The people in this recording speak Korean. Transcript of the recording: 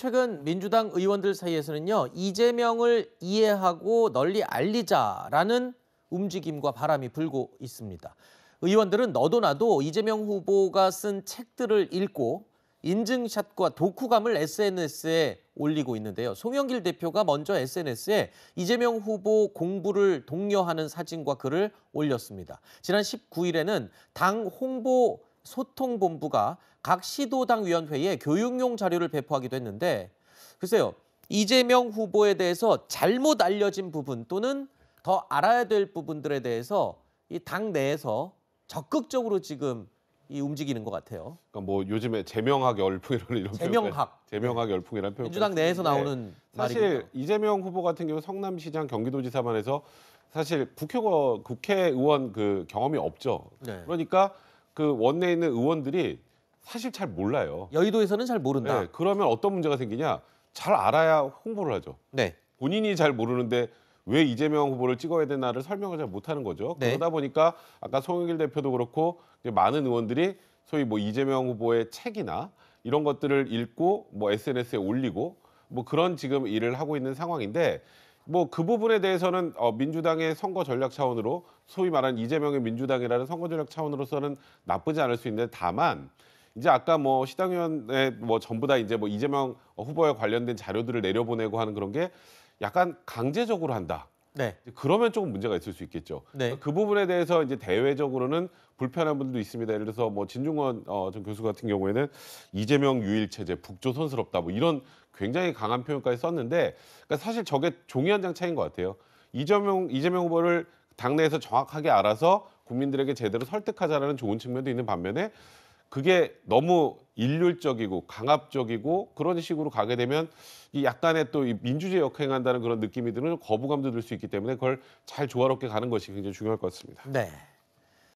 최근 민주당 의원들 사이에서는요 이재명을 이해하고 널리 알리자라는 움직임과 바람이 불고 있습니다. 의원들은 너도 나도 이재명 후보가 쓴 책들을 읽고 인증샷과 독후감을 SNS에 올리고 있는데요. 송영길 대표가 먼저 SNS에 이재명 후보 공부를 독려하는 사진과 글을 올렸습니다. 지난 19일에는 당 홍보 소통본부가 각 시도당 위원회에 교육용 자료를 배포하기도 했는데 글쎄요. 이재명 후보에 대해서 잘못 알려진 부분 또는 더 알아야 될 부분들에 대해서 이 당 내에서 적극적으로 지금 이 움직이는 것 같아요. 그러니까 뭐 요즘에 제명학 열풍이라는 이런 제명학. 표현까지- 제명학 열풍이라는 표현 민주당 내에서 나오는 사실 말이군요. 이재명 후보 같은 경우 성남시장 경기도지사만 해서 사실 국회의원 국회의원 그 경험이 없죠. 네. 그러니까 그 원내에 있는 의원들이 사실 잘 몰라요. 여의도에서는 잘 모른다. 네, 그러면 어떤 문제가 생기냐? 잘 알아야 홍보를 하죠. 네. 본인이 잘 모르는데 왜 이재명 후보를 찍어야 되나를 설명을 잘 못하는 거죠. 네. 그러다 보니까 아까 송영길 대표도 그렇고 많은 의원들이 소위 뭐 이재명 후보의 책이나 이런 것들을 읽고 뭐 SNS에 올리고 뭐 그런 지금 일을 하고 있는 상황인데 뭐 그 부분에 대해서는 어, 민주당의 선거 전략 차원으로 소위 말하는 이재명의 민주당이라는 선거 전략 차원으로서는 나쁘지 않을 수 있는데 다만 이제 아까 뭐 시당위원회 뭐 전부 다 이제 뭐 이재명 후보에 관련된 자료들을 내려보내고 하는 그런 게 약간 강제적으로 한다. 네. 그러면 조금 문제가 있을 수 있겠죠. 네. 그 부분에 대해서 이제 대외적으로는 불편한 분들도 있습니다. 예를 들어서 뭐 진중권 어, 전 교수 같은 경우에는 이재명 유일 체제 북조선스럽다 뭐 이런 굉장히 강한 표현까지 썼는데 그러니까 사실 저게 종이 한 장 차이인 것 같아요. 이재명 이재명 후보를 당내에서 정확하게 알아서 국민들에게 제대로 설득하자라는 좋은 측면도 있는 반면에 그게 너무 일률적이고 강압적이고 그런 식으로 가게 되면 이 약간의 또 이 민주주의 역행한다는 그런 느낌이 드는 거부감도 들 수 있기 때문에 그걸 잘 조화롭게 가는 것이 굉장히 중요할 것 같습니다. 네.